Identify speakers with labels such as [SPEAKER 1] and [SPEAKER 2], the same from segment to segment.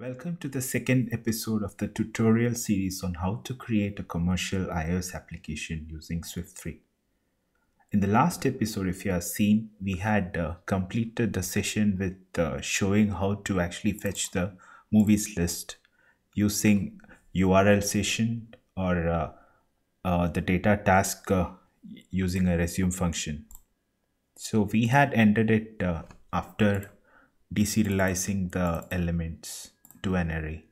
[SPEAKER 1] Welcome to the second episode of the tutorial series on how to create a commercial iOS application using Swift 3. In the last episode, if you have seen, we had uh, completed the session with uh, showing how to actually fetch the movies list using URL session or uh, uh, the data task uh, using a resume function. So we had ended it uh, after deserializing the elements to an array.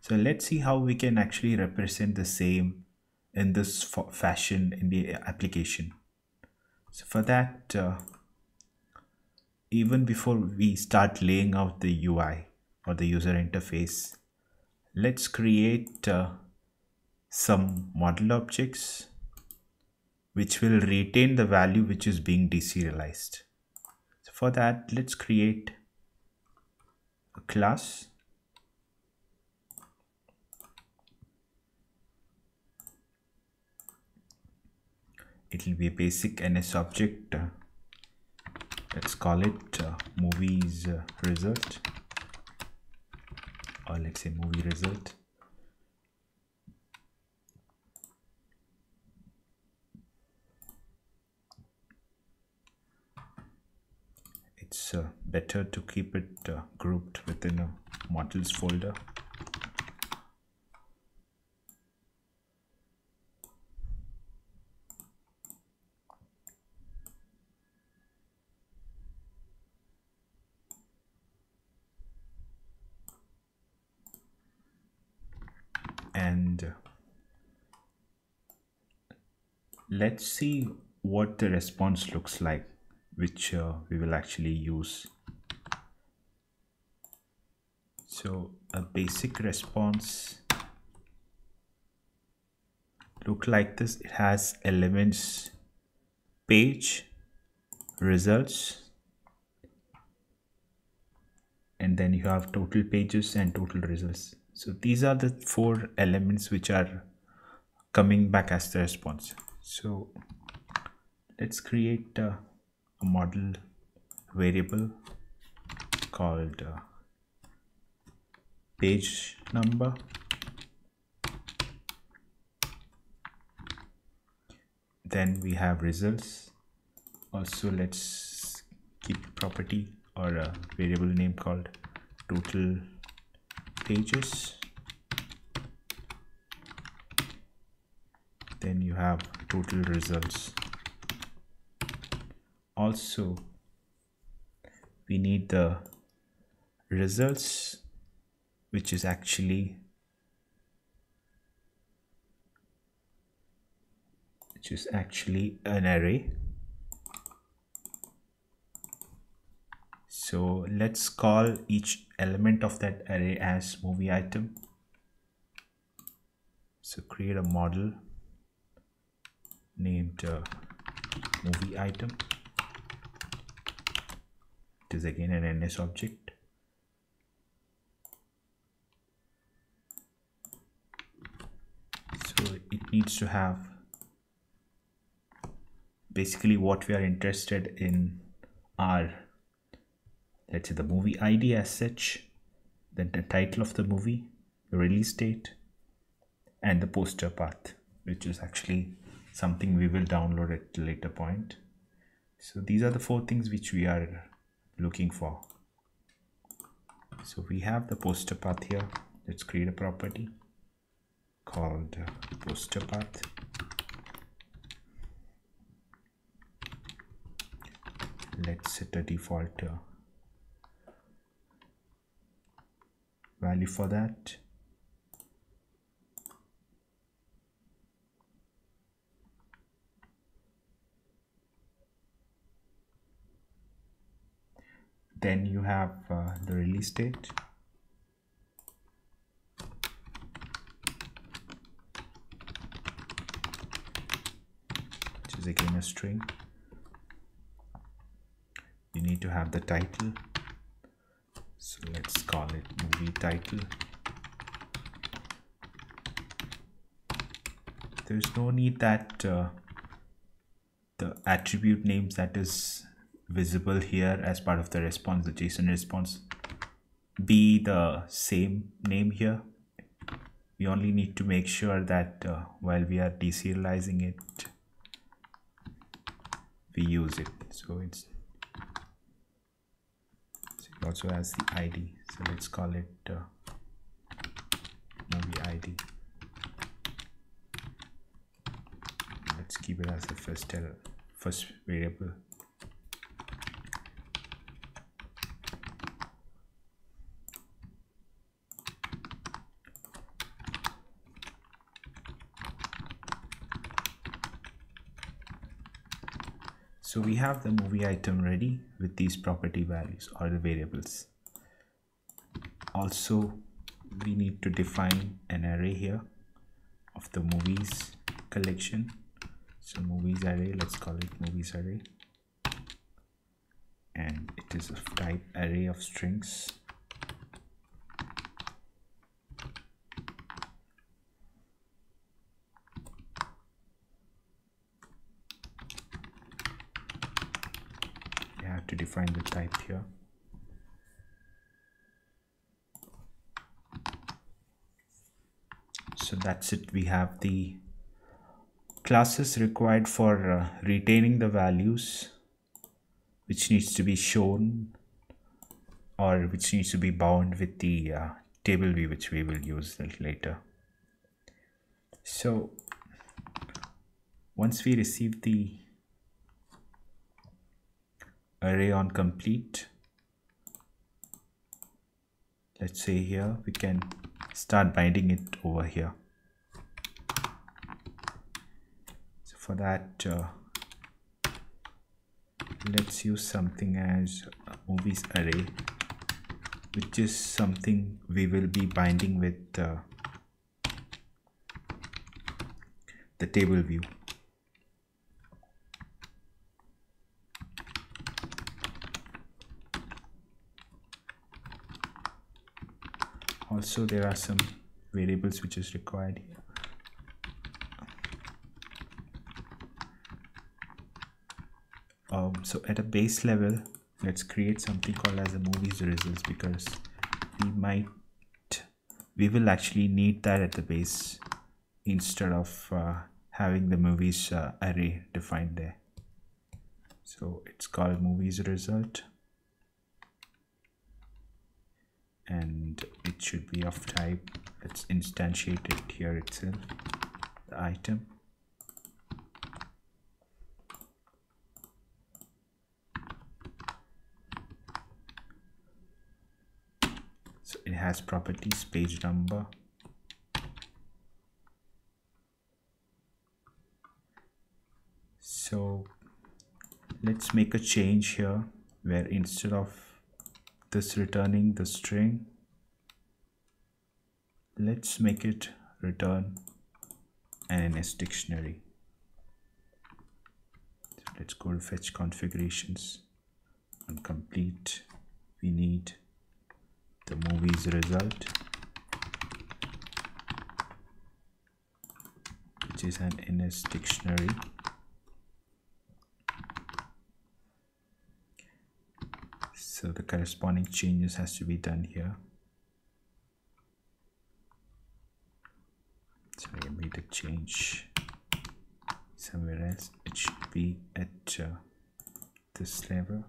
[SPEAKER 1] So let's see how we can actually represent the same in this fashion in the application. So for that, uh, even before we start laying out the UI or the user interface, let's create uh, some model objects which will retain the value which is being deserialized. So for that, let's create a class it will be a basic ns object let's call it uh, movies uh, result. Or let's say movie result. It's uh, better to keep it uh, grouped within a models folder and let's see what the response looks like which uh, we will actually use. So a basic response look like this. It has elements page results and then you have total pages and total results so these are the four elements which are coming back as the response. So let's create a, a model variable called uh, page number. Then we have results. Also let's keep property or a variable name called total pages. Then you have total results. Also we need the results which is actually which is actually an array so let's call each element of that array as movie item. So create a model named uh, movie item. It is again an ns object. So it needs to have basically what we are interested in are let's say the movie ID as such, then the title of the movie, the release date, and the poster path, which is actually something we will download at a later point. So these are the four things which we are looking for. So we have the poster path here. Let's create a property called poster path. Let's set a default uh, value for that? Then you have uh, the release date. Which is again a string. You need to have the title so let's call it movie title. There's no need that uh, the attribute names that is visible here as part of the response the json response be the same name here. We only need to make sure that uh, while we are deserializing it we use it. So it's also has the id so let's call it uh, movie id let's keep it as the first first variable So we have the movie item ready with these property values or the variables. Also, we need to define an array here of the movies collection. So movies array, let's call it movies array. And it is of type array of strings. To define the type here. So that's it. We have the classes required for uh, retaining the values which needs to be shown or which needs to be bound with the uh, table view which we will use later. So once we receive the array on complete. Let's say here we can start binding it over here. So for that uh, let's use something as movies array which is something we will be binding with uh, the table view also there are some variables which is required here. Um, so at a base level let's create something called as a movies results because we might we will actually need that at the base instead of uh, having the movies uh, array defined there. So it's called movies result and it should be of type. Let's instantiate it here itself the item. So it has properties page number. So let's make a change here where instead of this returning the string. Let's make it return an NS dictionary. So let's go to fetch configurations. And complete we need the movies result which is an NS dictionary so the corresponding changes has to be done here. So I made a change somewhere else. It should be at uh, this level.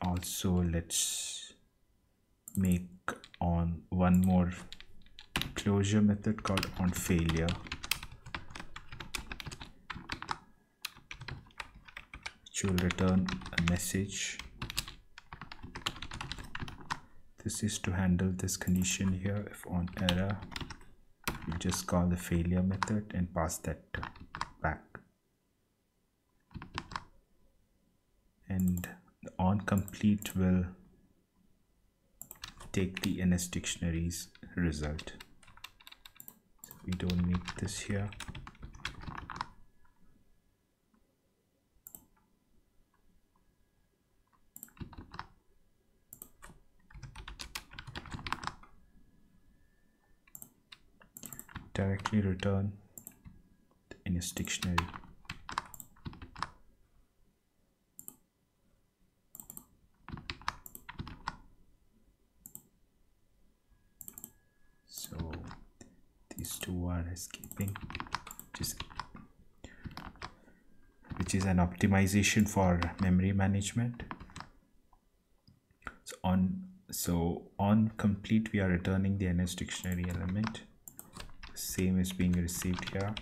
[SPEAKER 1] Also let's make one more closure method called on failure. Which will return a message. This is to handle this condition here. If on error you just call the failure method and pass that back. And on complete will take the NS dictionaries result. So we don't need this here. directly return NS dictionary so are escaping just which is an optimization for memory management. So on so on complete we are returning the ns dictionary element. Same is being received here.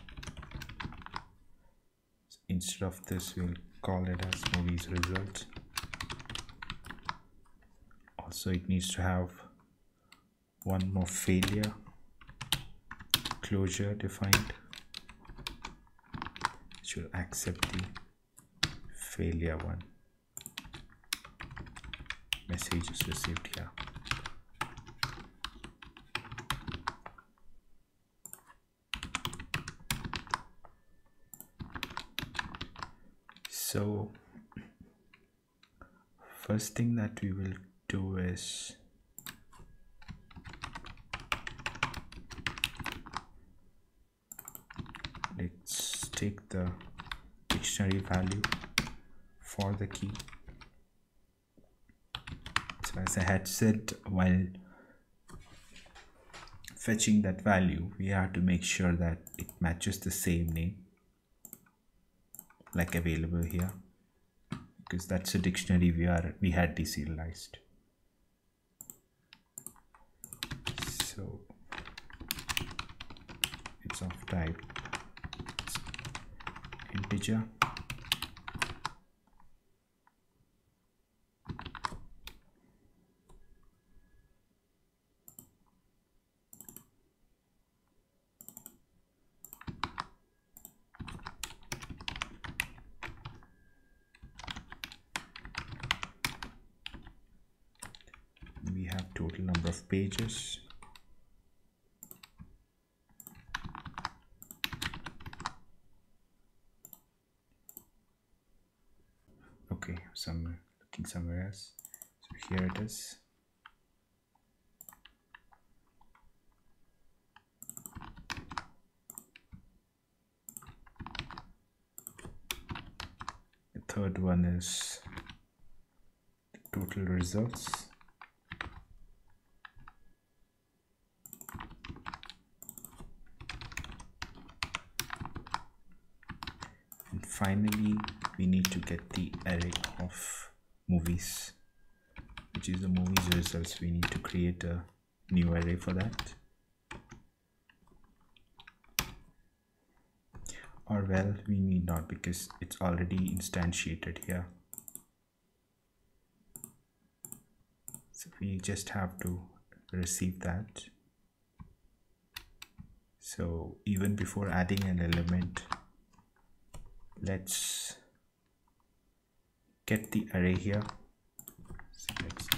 [SPEAKER 1] So instead of this we'll call it as movies result also it needs to have one more failure closure defined. Should accept the failure one. Message is received here so first thing that we will do is let's take the dictionary value for the key. So as I had said while fetching that value we have to make sure that it matches the same name like available here because that's a dictionary we are we had deserialized. So it's of type integer we have total number of pages okay some looking somewhere else so here it is the third one is total results. And finally we need to get the array of movies which is the movies results. We need to create a new array for that. Or well we need not because it's already instantiated here so we just have to receive that. So even before adding an element let's get the array here so let's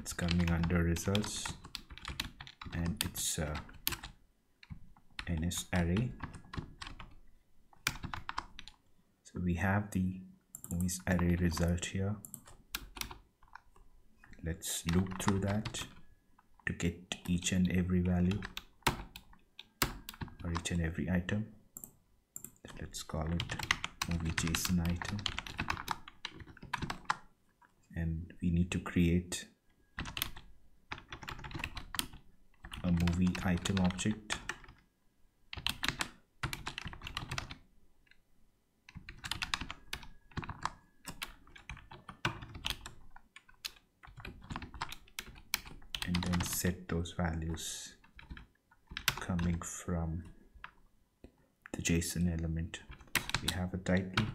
[SPEAKER 1] it's coming under results and it's uh, ns array so we have the movies array result here. Let's loop through that to get each and every value or each and every item. Let's call it movie json item. And we need to create a movie item object set those values coming from the JSON element. We have a title.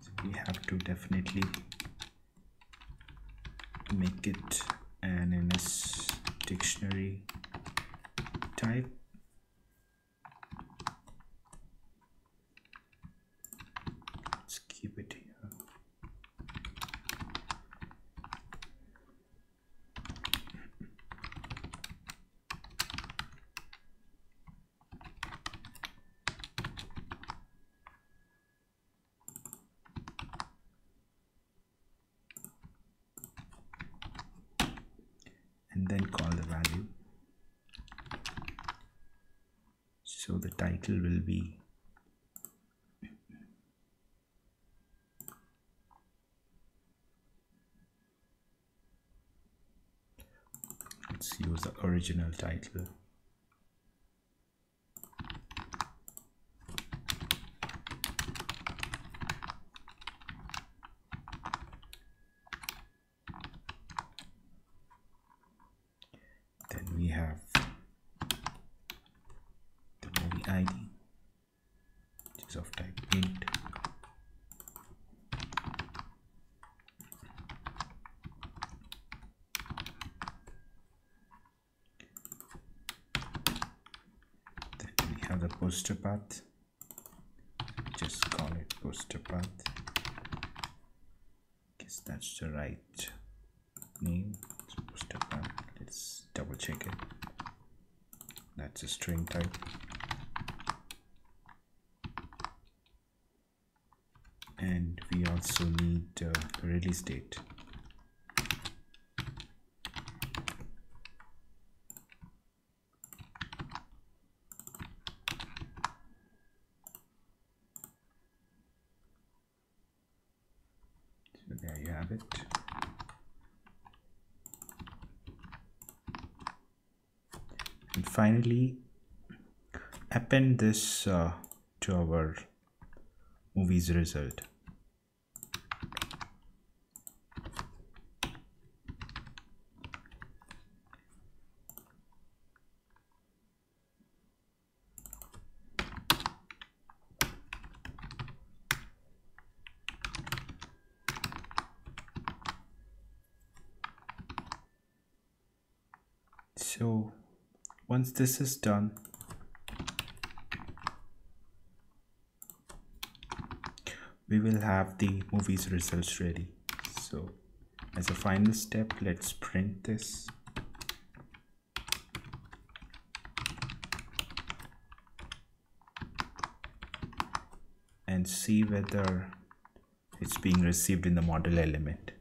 [SPEAKER 1] So have to definitely make it an NS dictionary type let's keep it here and then call the value. So the title will be let's use the original title then we have the movie id is of type int we have the poster path. Just call it poster path. Guess that's the right name. It's poster path. Let's double check it. That's a string type and we also need uh, date so there you have it. And finally append this uh, to our movie's result so once this is done we will have the movie's results ready. So as a final step let's print this. And see whether it's being received in the model element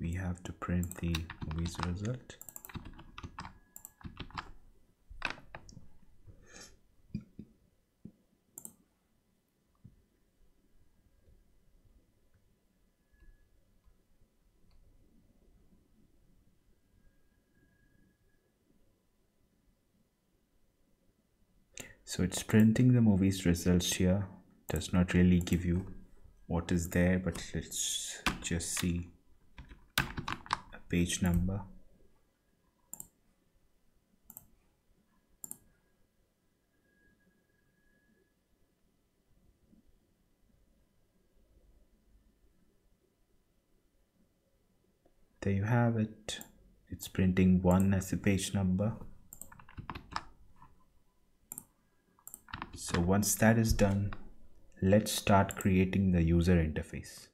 [SPEAKER 1] we have to print the movie's result. So it's printing the movie's results here does not really give you what is there but let's just see page number. There you have it. It's printing one as a page number. So once that is done let's start creating the user interface